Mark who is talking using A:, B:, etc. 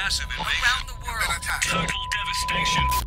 A: massive invasion.
B: Around the world.
A: Total devastation.